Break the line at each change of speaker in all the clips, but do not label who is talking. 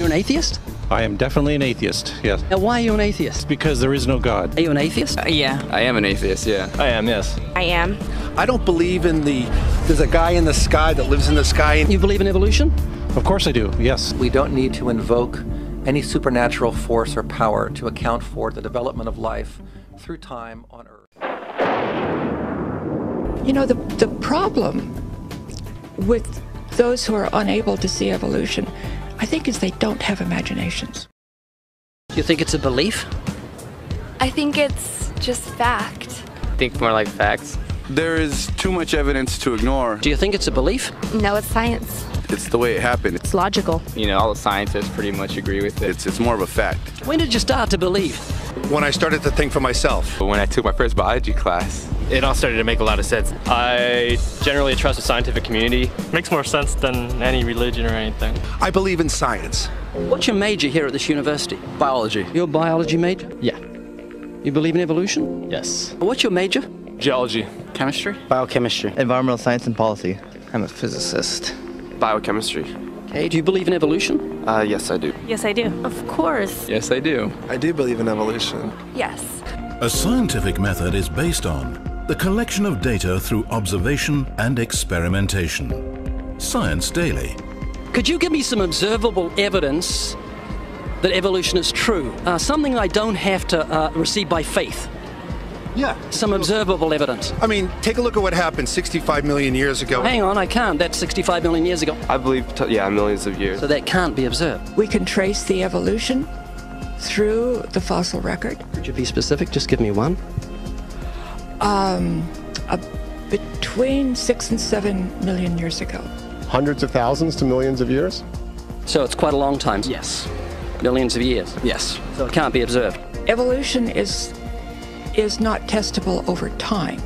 You're an atheist?
I am definitely an atheist, yes.
Now, why are you an atheist?
Because there is no God.
Are you an atheist?
Uh, yeah.
I am an atheist, yeah.
I am, yes.
I am.
I don't believe in the, there's a guy in the sky that lives in the sky. And
You believe in evolution?
Of course I do, yes.
We don't need to invoke any supernatural force or power to account for the development of life through time on Earth.
You know, the, the problem with those who are unable to see evolution, I think, is they don't have imaginations.
Do you think it's a belief?
I think it's just fact.
Think more like facts.
There is too much evidence to ignore.
Do you think it's a belief?
No, it's science.
It's the way it happened.
It's logical.
You know, all the scientists pretty much agree with it.
It's, it's more of a fact.
When did you start to believe?
when I started to think for myself.
When I took my first biology class,
It all started to make a lot of sense. I generally trust the scientific community. Makes more sense than any religion or anything.
I believe in science.
What's your major here at this university?
biology.
Your biology major?
Yeah.
You believe in evolution?
Yes.
What's your major?
Geology.
Chemistry?
Biochemistry.
Environmental science and policy.
I'm a physicist.
Biochemistry.
Okay, do you believe in evolution?
Uh, yes, I do.
Yes, I do. Of course.
Yes, I do.
I do believe in evolution.
Yes.
A scientific method is based on the collection of data through observation and experimentation. Science Daily.
Could you give me some observable evidence that evolution is true? Uh, something I don't have to uh, receive by faith.
Yeah.
Some observable evidence.
I mean, take a look at what happened 65 million years ago.
Hang on, I can't. That's 65 million years ago.
I believe, t- yeah, millions of years.
So that can't be observed.
We can trace the evolution through the fossil record.
Could you be specific? Just give me one.
Um, uh, between six and seven million years ago.
Hundreds of thousands to millions of years?
So it's quite a long time.
Yes.
Millions of years.
Yes.
So it can't be observed.
Evolution is is not testable over time.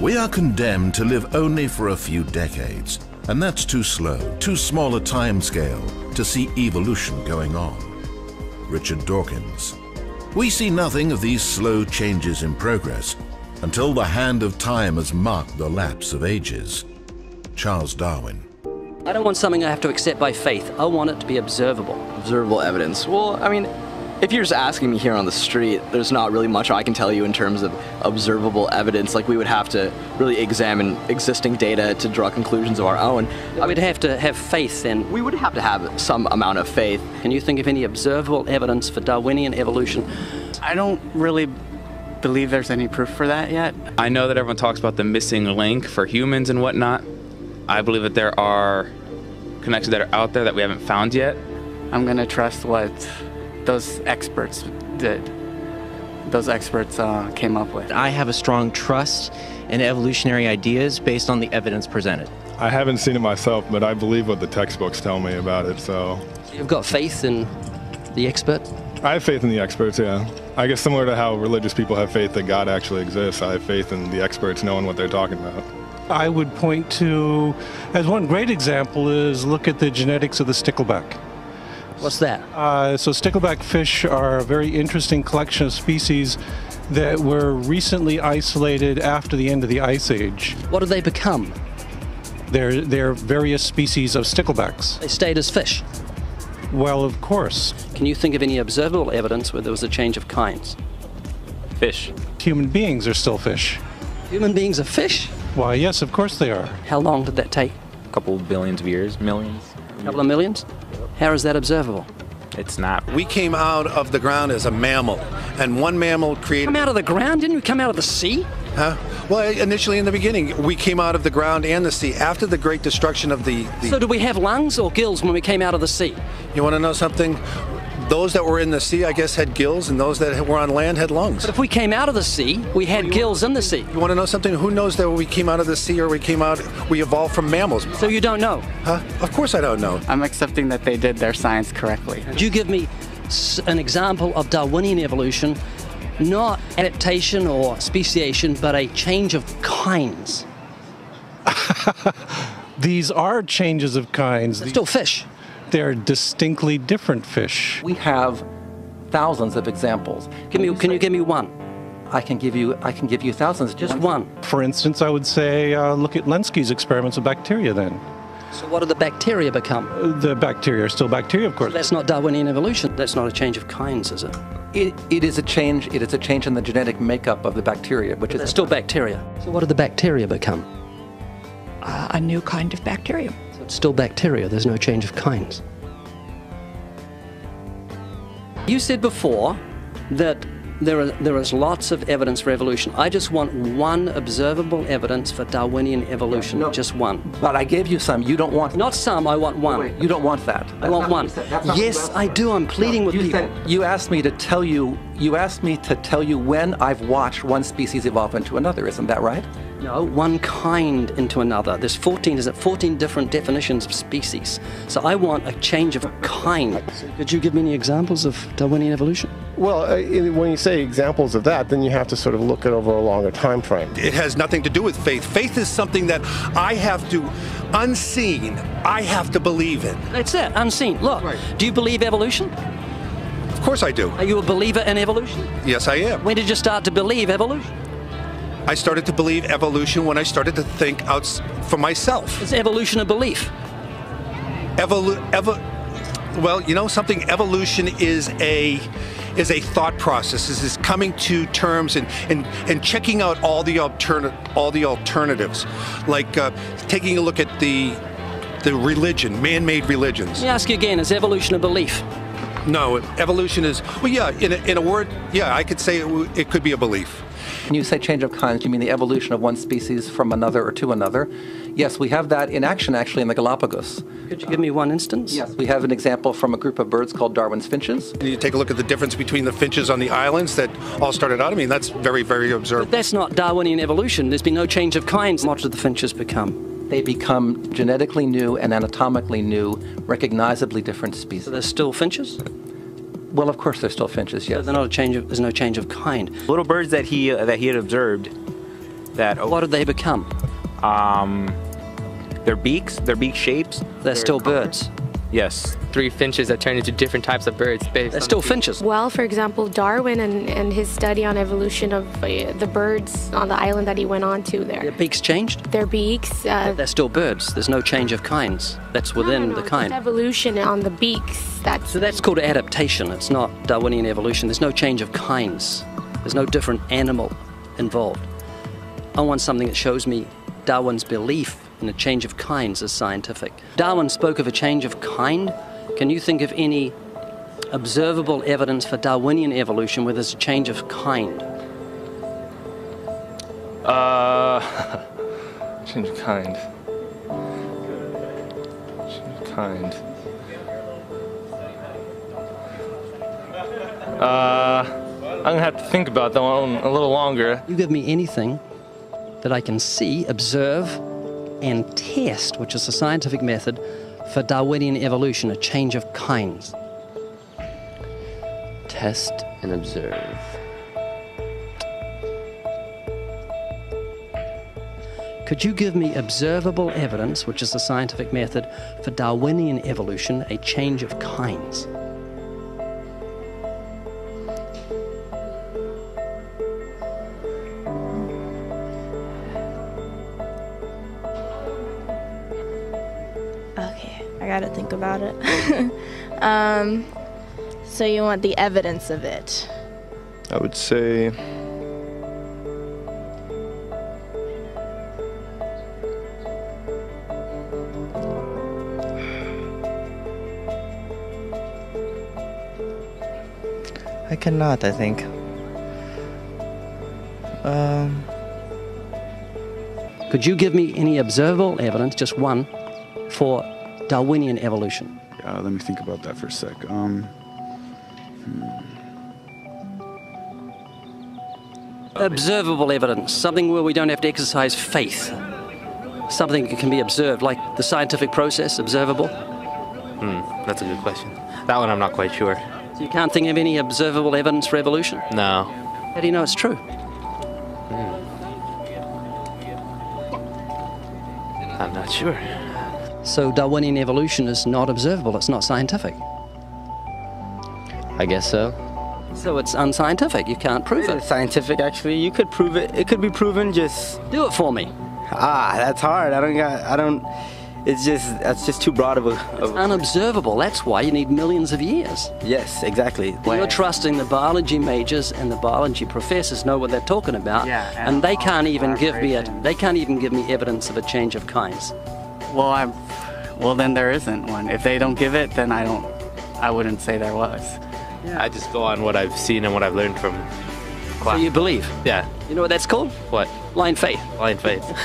We are condemned to live only for a few decades, and that's too slow, too small a time scale to see evolution going on. Richard Dawkins. We see nothing of these slow changes in progress until the hand of time has marked the lapse of ages. Charles Darwin.
I don't want something I have to accept by faith. I want it to be observable.
Observable evidence. Well, I mean, if you're just asking me here on the street, there's not really much I can tell you in terms of observable evidence. Like, we would have to really examine existing data to draw conclusions of our own.
I would have to have faith then.
We would have to have some amount of faith.
Can you think of any observable evidence for Darwinian evolution?
I don't really believe there's any proof for that yet.
I know that everyone talks about the missing link for humans and whatnot. I believe that there are connections that are out there that we haven't found yet.
I'm going to trust what those experts did. Those experts uh, came up with.
I have a strong trust in evolutionary ideas based on the evidence presented.
I haven't seen it myself, but I believe what the textbooks tell me about it, so.
You've got faith in the expert?
I have faith in the experts, yeah. I guess similar to how religious people have faith that God actually exists, I have faith in the experts knowing what they're talking about.
I would point to, as one great example, is look at the genetics of the stickleback.
What's that?
Uh, so, stickleback fish are a very interesting collection of species that were recently isolated after the end of the Ice Age.
What do they become?
They're, they're various species of sticklebacks.
They stayed as fish.
Well, of course.
Can you think of any observable evidence where there was a change of kinds?
Fish.
Human beings are still fish.
Human beings are fish?
Why, yes, of course they are.
How long did that take?
A couple billions of years, millions.
A couple of millions? How is that observable?
It's not.
We came out of the ground as a mammal, and one mammal created.
Come out of the ground? Didn't we come out of the sea?
Huh? Well, initially in the beginning, we came out of the ground and the sea after the great destruction of the. the
So, did we have lungs or gills when we came out of the sea?
You want to know something? Those that were in the sea, I guess, had gills, and those that were on land had lungs.
But if we came out of the sea, we had gills in the sea.
You want to know something? Who knows that when we came out of the sea or we came out, we evolved from mammals?
So you don't know?
Huh? Of course I don't know.
I'm accepting that they did their science correctly.
Do you give me an example of Darwinian evolution, not adaptation or speciation, but a change of kinds?
These are changes of kinds.
They're still fish.
They're distinctly different fish.
We have thousands of examples.
Give me, can you give me one?
I can give you. I can give you thousands.
Just one.
For instance, I would say uh, look at Lenski's experiments with bacteria. Then,
So what do the bacteria become?
The bacteria are still bacteria, of course.
That's not Darwinian evolution. That's not a change of kinds, is it?
It, it is a change. It is a change in the genetic makeup of the bacteria, which
They're
is
still bacteria. So what do the bacteria become?
Uh, a new kind of bacterium.
So it's still bacteria. There's no change of kinds. You said before that there, are, there is lots of evidence for evolution. I just want one observable evidence for Darwinian evolution.
No.
Just one.
But I gave you some. You don't want.
Not some, I want one.
Wait, you don't want that.
I want one. Yes, I do. I'm pleading with
you
people.
Said, you asked me to tell you. You asked me to tell you when I've watched one species evolve into another. Isn't that right?
No, one kind into another. There's 14, is it 14 different definitions of species? So I want a change of kind. So could you give me any examples of Darwinian evolution?
Well, uh, when you say examples of that, then you have to sort of look at over a longer time frame.
It has nothing to do with faith. Faith is something that I have to, unseen, I have to believe in.
That's it, unseen. Look, do you believe evolution?
Of course I do.
Are you a believer in evolution?
Yes, I am.
When did you start to believe evolution?
I started to believe evolution when I started to think out for myself.
Is evolution a belief?
Evolu- evo- well, you know something. Evolution is a is a thought process. This is coming to terms and and, and checking out all the alterna- all the alternatives, like uh, taking a look at the the religion, man-made religions.
Let me ask you again: Is evolution a belief?
No, evolution is well, yeah. In a, in a word, yeah, I could say it, it could be a belief.
When you say change of kinds, you mean the evolution of one species from another or to another? Yes, we have that in action actually in the Galapagos.
Could you give me one instance?
Yes, we have an example from a group of birds called Darwin's finches.
You take a look at the difference between the finches on the islands that all started out. I mean, that's very, very observable.
But that's not Darwinian evolution. There's been no change of kinds. What did the finches become?
They become genetically new and anatomically new, recognizably different species.
So they're still finches?
Well, of course, they're still finches. Yes.
So they're not a change of. There's no change of kind.
Little birds that he uh, that he had observed. That
what did they become?
Um, their beaks, their beak shapes.
They're still birds.
Yes.
Three finches that turn into different types of birds based
They're still finches.
Well, for example, Darwin and, and his study on evolution of uh, the birds on the island that he went on to there.
Their beaks changed?
Their beaks. Uh,
They're still birds. There's no change of kinds. That's within the kind.
evolution on the beaks. That's
So that's called adaptation. It's not Darwinian evolution. There's no change of kinds. There's no different animal involved. I want something that shows me Darwin's belief in a change of kinds is scientific. Darwin spoke of a change of kind. Can you think of any observable evidence for Darwinian evolution where there's a change of kind?
Uh, change of kind. Change of kind. Uh, I'm gonna have to think about that one a little longer.
You give me anything that I can see, observe, and test, which is a scientific method for Darwinian evolution, a change of kinds.
Test and observe.
Could you give me observable evidence, which is a scientific method for Darwinian evolution, a change of kinds?
I gotta think about it. um, so you want the evidence of it?
I would say.
I cannot, I think. Um,
Could you give me any observable evidence, just one, for Darwinian evolution?
Uh, let me think about that for a sec. Um,
Observable evidence, something where we don't have to exercise faith. Something that can be observed, like the scientific process, observable.
Hmm, that's a good question. That one I'm not quite sure.
So you can't think of any observable evidence for evolution?
No.
How do you know it's true?
I'm not sure.
So Darwinian evolution is not observable, it's not scientific.
I guess so.
So it's unscientific, you can't prove it.
It's scientific, actually. You could prove it. It could be proven. Just
do it for me.
Ah, that's hard. I don't got. I don't.
it's just that's just too broad of a. Of
Unobservable. That's why you need millions of years.
yes, exactly.
Well, You're trusting the biology majors and the biology professors know what they're talking about,
Yeah,
and,
and
they can't even give me a,
collaborations.
they can't even give me evidence of a change of kinds.
Well, I'm. Well, then there isn't one. If they don't give it, then I don't. I wouldn't say there was.
I just go on what I've seen and what I've learned from
So you believe?
yeah.
You know what that's called?
What?
Blind faith.
Blind faith.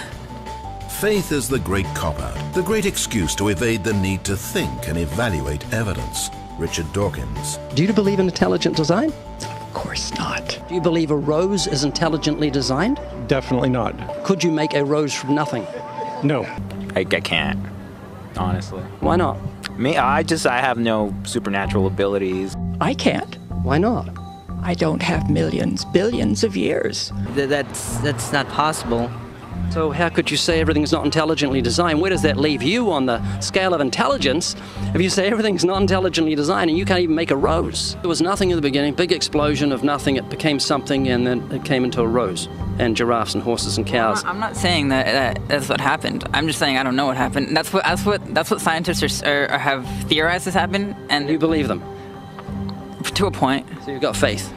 Faith is the great cop out, the great excuse to evade the need to think and evaluate evidence. Richard Dawkins.
Do you believe in intelligent design?
Of course not.
Do you believe a rose is intelligently designed?
Definitely not.
Could you make a rose from nothing?
No.
I, I can't, honestly.
Why not?
Me, I just I have no supernatural abilities.
I can't.
Why not?
I don't have millions, billions of years.
Th- that's that's not possible.
So how could you say everything's not intelligently designed? Where does that leave you on the scale of intelligence if you say everything's not intelligently designed and you can't even make a rose? There was nothing in the beginning, big explosion of nothing, it became something and then it came into a rose. And giraffes and horses and cows.
I'm not saying that, that that's what happened. I'm just saying I don't know what happened. That's what that's what that's what scientists are, are, have theorized has happened, and
you believe them
to a point.
So you've got faith.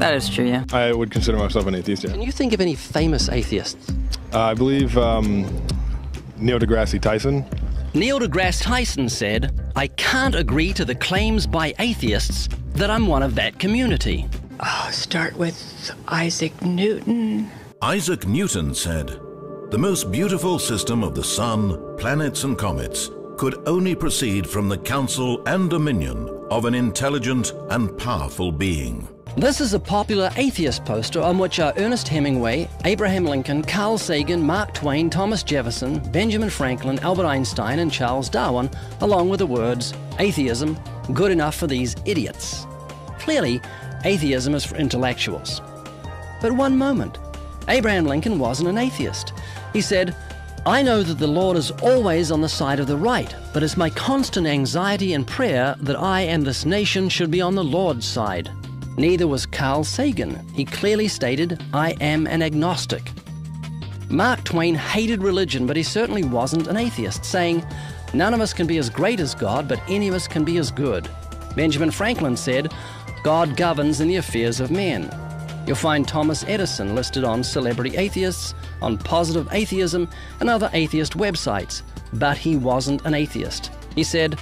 That is true. Yeah.
I would consider myself an atheist. Yeah.
Can you think of any famous atheists?
Uh, I believe um, Neil deGrasse Tyson.
Neil deGrasse Tyson said, I can't agree to the claims by atheists that I'm one of that community.
Oh, start with Isaac Newton.
Isaac Newton said, The most beautiful system of the sun, planets, and comets could only proceed from the counsel and dominion of an intelligent and powerful being.
This is a popular atheist poster on which are Ernest Hemingway, Abraham Lincoln, Carl Sagan, Mark Twain, Thomas Jefferson, Benjamin Franklin, Albert Einstein, and Charles Darwin, along with the words, atheism, good enough for these idiots. Clearly, atheism is for intellectuals. But one moment, Abraham Lincoln wasn't an atheist. He said, I know that the Lord is always on the side of the right, but it's my constant anxiety and prayer that I and this nation should be on the Lord's side. Neither was Carl Sagan. He clearly stated, I am an agnostic. Mark Twain hated religion, but he certainly wasn't an atheist, saying, None of us can be as great as God, but any of us can be as good. Benjamin Franklin said, God governs in the affairs of men. You'll find Thomas Edison listed on Celebrity Atheists, on Positive Atheism, and other atheist websites, but he wasn't an atheist. He said,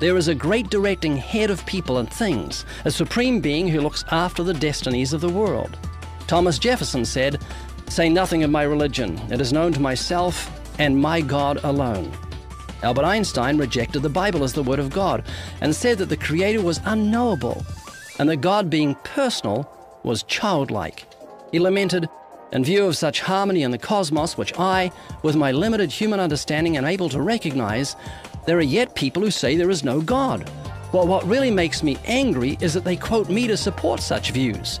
There is a great directing head of people and things, a supreme being who looks after the destinies of the world. Thomas Jefferson said, Say nothing of my religion. It is known to myself and my God alone. Albert Einstein rejected the Bible as the Word of God and said that the Creator was unknowable and that God being personal was childlike. He lamented, In view of such harmony in the cosmos, which I, with my limited human understanding, am able to recognize, there are yet people who say there is no God. Well, what really makes me angry is that they quote me to support such views.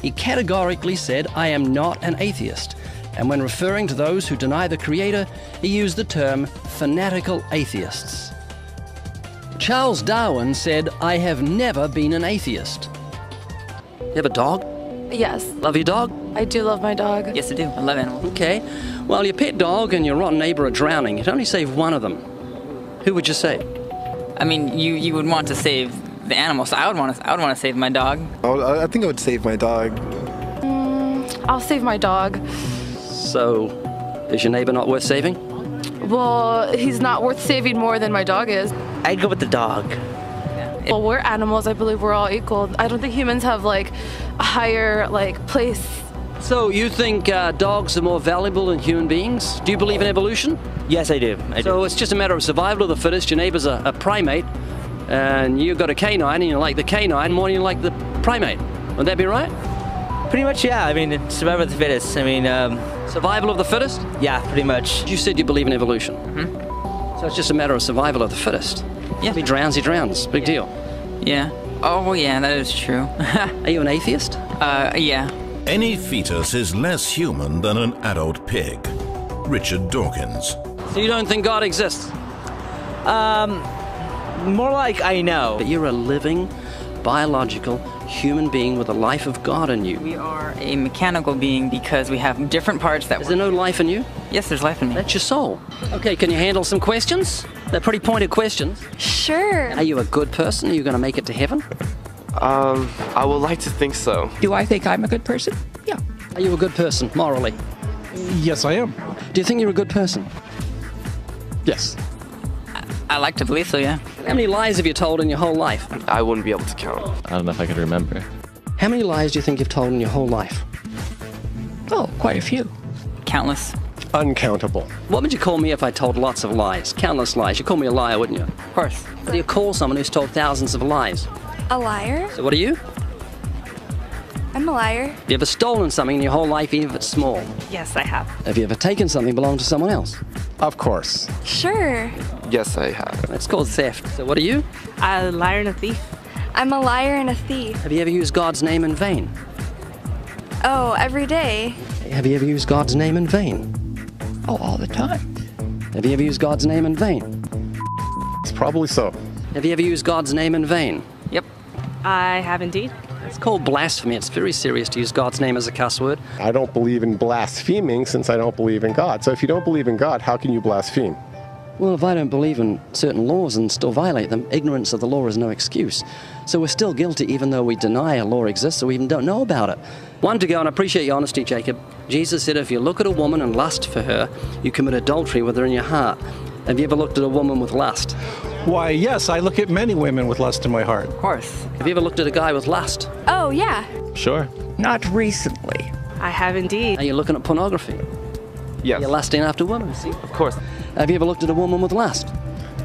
He categorically said, I am not an atheist. And when referring to those who deny the Creator, he used the term fanatical atheists. Charles Darwin said, I have never been an atheist. You have a dog?
Yes,
Love your dog?
I do love my dog.
Yes, I do. I love animals.
Okay. Well, your pet dog and your rotten neighbor are drowning. You'd only save one of them. Who would you save?
I mean, you you would want to save the animals. So I would want to I would want to save my dog.
I, I think I would save my dog.
Mm, I'll save my dog.
So, is your neighbor not worth saving?
Well, he's not worth saving more than my dog is.
I'd go with the dog.
Well, we're animals. I believe we're all equal. I don't think humans have like a higher like place.
So, you think uh, dogs are more valuable than human beings? Do you believe in evolution?
Yes, I do. I
so, it's just a matter of survival of the fittest. Your neighbor's a, a primate, and you've got a canine, and you like the canine more than you like the primate. Would that be right?
Pretty much, yeah. I mean, survival of the fittest. I mean, um,
survival of the fittest?
Yeah, pretty much.
You said you believe in evolution.
Mm-hmm.
So it's just a matter of survival of the fittest.
Yeah.
If he drowns, he drowns. Big deal.
Yeah. Oh, yeah, that is true.
Are you an atheist?
Uh, yeah.
Any fetus is less human than an adult pig. Richard Dawkins.
So you don't think God exists?
Um, more like I know.
But you're a living, biological human being with a life of God in you.
We are a mechanical being because we have different parts that.
Is there no life in you?
Yes, there's life in me.
That's your soul. Okay, can you handle some questions? They're pretty pointed questions.
Sure.
Are you a good person? Are you going to make it to heaven?
Um, I would like to think so.
Do I think I'm a good person? Yeah.
Are you a good person morally?
Yes, I am.
Do you think you're a good person?
Yes.
I like to believe so, yeah.
How many lies have you told in your whole life?
I wouldn't be able to count.
I don't know if I could remember.
How many lies do you think you've told in your whole life?
Oh, quite a few.
Countless.
Uncountable.
What would you call me if I told lots of lies? Countless lies. You'd call me a liar, wouldn't you?
Of course.
What do you call someone who's told thousands of lies?
A liar?
So what are you?
I'm a liar.
Have you ever stolen something in your whole life, even if it's small?
Yes, I have.
Have you ever taken something that belonged to someone else?
Of course.
Sure. Yes, I have.
That's called theft. So what are you?
A liar and a thief. I'm a liar and a thief.
Have you ever used God's name in vain?
Oh, every day.
Have you ever used God's name in vain?
Oh, all the time.
Have you ever used God's name in vain?
It's probably so.
Have you ever used God's name in vain?
Yep.
I have indeed.
It's called blasphemy. It's very serious to use God's name as a cuss word.
I don't believe in blaspheming since I don't believe in God. So if you don't believe in God, how can you blaspheme?
Well, if I don't believe in certain laws and still violate them, ignorance of the law is no excuse. So we're still guilty even though we deny a law exists or we even don't know about it. One to go, and I appreciate your honesty, Jacob. Jesus said if you look at a woman and lust for her, you commit adultery with her in your heart. Have you ever looked at a woman with lust?
Why, yes, I look at many women with lust in my heart.
Of course.
Have you ever looked at a guy with lust?
Oh, yeah.
Sure.
Not recently.
I have indeed.
Are you looking at pornography?
Yes.
You're lusting after women, see?
Of course.
Have you ever looked at a woman with lust?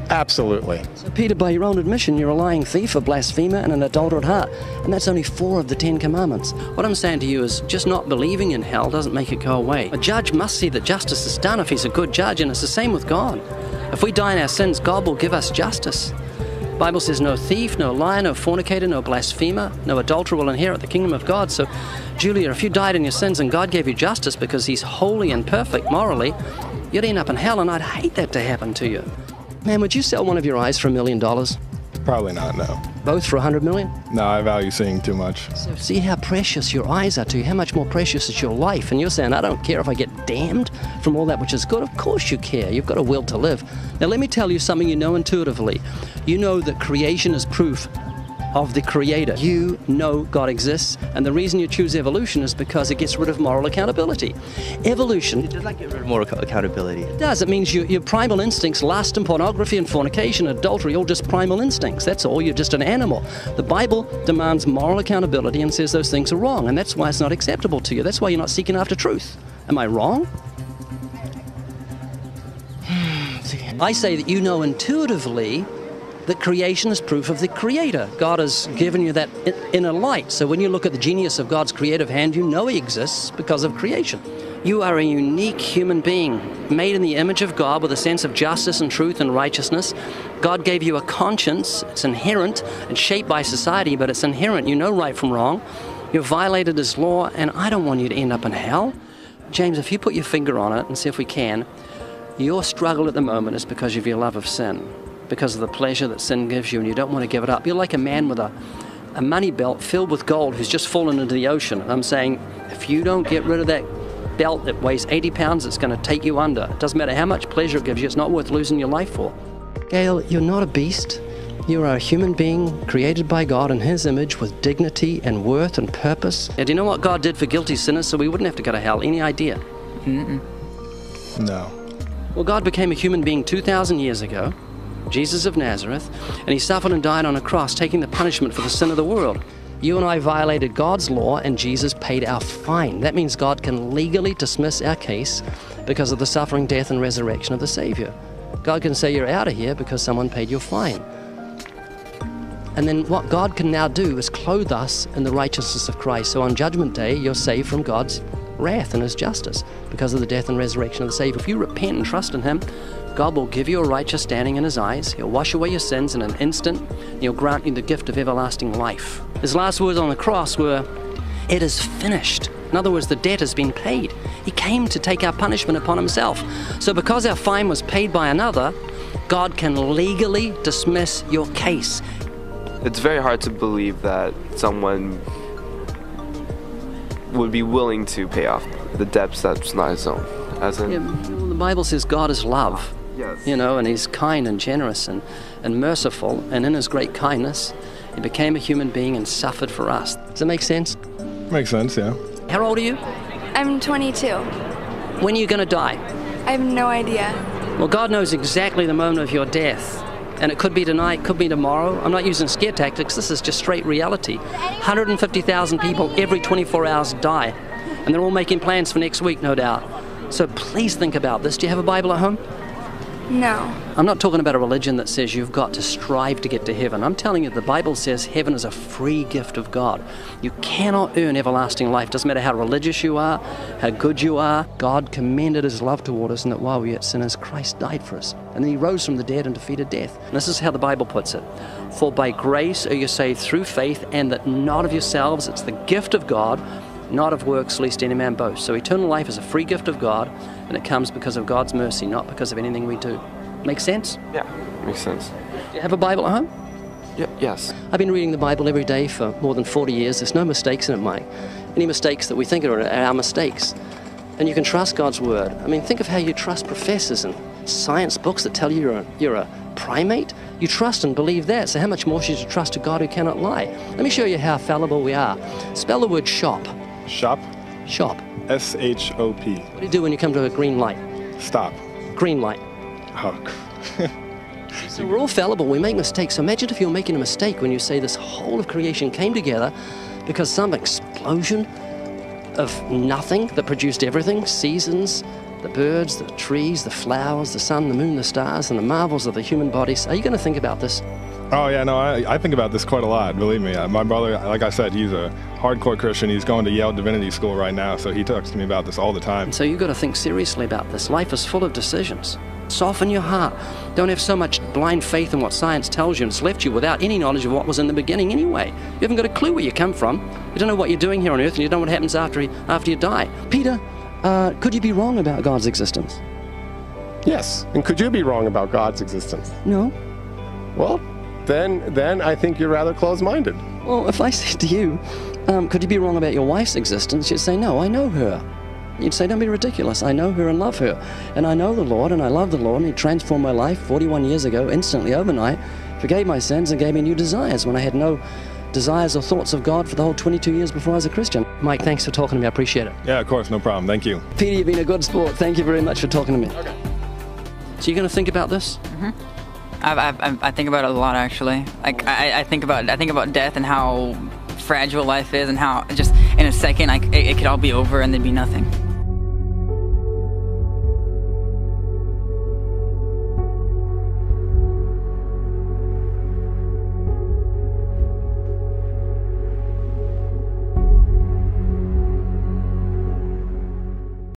Absolutely.
So, Peter, by your own admission, you're a lying thief, a blasphemer, and an adulterer at heart. And that's only four of the Ten Commandments. What I'm saying to you is just not believing in hell doesn't make it go away. A judge must see that justice is done if he's a good judge, and it's the same with God. If we die in our sins, God will give us justice. The Bible says no thief, no liar, no fornicator, no blasphemer, no adulterer will inherit the kingdom of God. So, Julia, if you died in your sins and God gave you justice because he's holy and perfect morally, you'd end up in hell, and I'd hate that to happen to you. Man, would you sell one of your eyes for a million dollars?
Probably not, no.
Both for a hundred million?
No, I value seeing too much.
So see how precious your eyes are to you, how much more precious is your life. And you're saying, I don't care if I get damned from all that which is good. Of course you care. You've got a will to live. Now let me tell you something you know intuitively. You know that creation is proof of the Creator. You know God exists, and the reason you choose evolution is because it gets rid of moral accountability. Evolution.
It does not get rid of moral accountability.
It does. It means you, your primal instincts, lust and pornography and fornication, adultery, all just primal instincts. That's all. You're just an animal. The Bible demands moral accountability and says those things are wrong, and that's why it's not acceptable to you. That's why you're not seeking after truth. Am I wrong? I say that you know intuitively that creation is proof of the Creator. God has given you that inner light. So when you look at the genius of God's creative hand, you know He exists because of creation. You are a unique human being, made in the image of God with a sense of justice and truth and righteousness. God gave you a conscience. It's inherent. It's shaped by society, but it's inherent. You know right from wrong. You've violated His law, and I don't want you to end up in hell. James, if you put your finger on it and see if we can, your struggle at the moment is because of your love of sin because of the pleasure that sin gives you and you don't want to give it up. You're like a man with a, a money belt filled with gold who's just fallen into the ocean. And I'm saying, if you don't get rid of that belt that weighs 80 pounds, it's going to take you under. It doesn't matter how much pleasure it gives you, it's not worth losing your life for. Gail, you're not a beast. You are a human being created by God in His image with dignity and worth and purpose. And do you know what God did for guilty sinners so we wouldn't have to go to hell? Any idea?
Mm-mm.
No.
Well, God became a human being 2,000 years ago. Jesus of Nazareth, and he suffered and died on a cross, taking the punishment for the sin of the world. You and I violated God's law, and Jesus paid our fine. That means God can legally dismiss our case because of the suffering, death, and resurrection of the Savior. God can say you're out of here because someone paid your fine. And then what God can now do is clothe us in the righteousness of Christ. So on Judgment Day, you're saved from God's wrath and His justice because of the death and resurrection of the Savior. If you repent and trust in Him, God will give you a righteous standing in His eyes. He'll wash away your sins in an instant. And he'll grant you the gift of everlasting life. His last words on the cross were, It is finished. In other words, the debt has been paid. He came to take our punishment upon Himself. So, because our fine was paid by another, God can legally dismiss your case.
it's very hard to believe that someone would be willing to pay off the debts that's not his own. As in,
Yeah, the Bible says God is love.
Yes.
You know, and He's kind and generous and, and merciful, and in His great kindness, He became a human being and suffered for us. Does that make sense?
Makes sense, yeah.
How old are you?
I'm 22.
When are you going to die?
I have no idea.
Well, God knows exactly the moment of your death. And it could be tonight, could be tomorrow. I'm not using scare tactics, this is just straight reality. 150,000 people every 24 hours die. And they're all making plans for next week, no doubt. So please think about this. Do you have a Bible at home?
No.
I'm not talking about a religion that says you've got to strive to get to heaven. I'm telling you, the Bible says heaven is a free gift of God. You cannot earn everlasting life. Doesn't matter how religious you are, how good you are. God commended his love toward us, and that while we yet sinners, Christ died for us. And then he rose from the dead and defeated death. And this is how the Bible puts it For by grace are you saved through faith, and that not of yourselves, it's the gift of God not of works, lest any man boast. So eternal life is a free gift of God, and it comes because of God's mercy, not because of anything we do. Make sense?
yeah, makes sense.
Do you have a Bible at home?
Yeah, yes.
I've been reading the Bible every day for more than 40 years. There's no mistakes in it, Mike. Any mistakes that we think are, are our mistakes. And you can trust God's word. I mean, think of how you trust professors and science books that tell you you're a, you're a primate. You trust and believe that. So how much more should you trust a God who cannot lie? Let me show you how fallible we are. Spell the word shop.
Shop?
Shop.
S H O P.
What do you do when you come to a green light?
Stop.
Green light.
Oh.
So we're all fallible. We make mistakes. So imagine if you're making a mistake when you say this whole of creation came together because some explosion of nothing that produced everything seasons, the birds, the trees, the flowers, the sun, the moon, the stars, and the marvels of the human bodies. Are you going to think about this?
Oh yeah, no, I, I think about this quite a lot. Believe me, Uh, my brother, like I said, he's a hardcore Christian. He's going to Yale Divinity School right now, so he talks to me about this all the time.
So you've got to think seriously about this. Life is full of decisions. Soften your heart. Don't have so much blind faith in what science tells you and it's left you without any knowledge of what was in the beginning anyway. You haven't got a clue where you come from. You don't know what you're doing here on earth and you don't know what happens after, after you die. Peter, uh, could you be wrong about God's existence?
Yes. And could you be wrong about God's existence?
No.
Well, then, then I think you're rather closed-minded.
Well, if I said to you, um, could you be wrong about your wife's existence? You'd say, no, I know her. You'd say, don't be ridiculous. I know her and love her. And I know the Lord and I love the Lord and He transformed my life 41 years ago, instantly, overnight, forgave my sins and gave me new desires when I had no desires or thoughts of God for the whole 22 years before I was a Christian. Mike, thanks for talking to me. I appreciate it.
Yeah, of course, no problem. Thank you.
Peter, you've been a good sport. Thank you very much for talking to me. Okay. So you're going to think about this?
Mm-hmm. I, I, I think about it a lot actually. Like I, I think about I think about death and how fragile life is and how just in a second like it, it could all be over and there'd be nothing.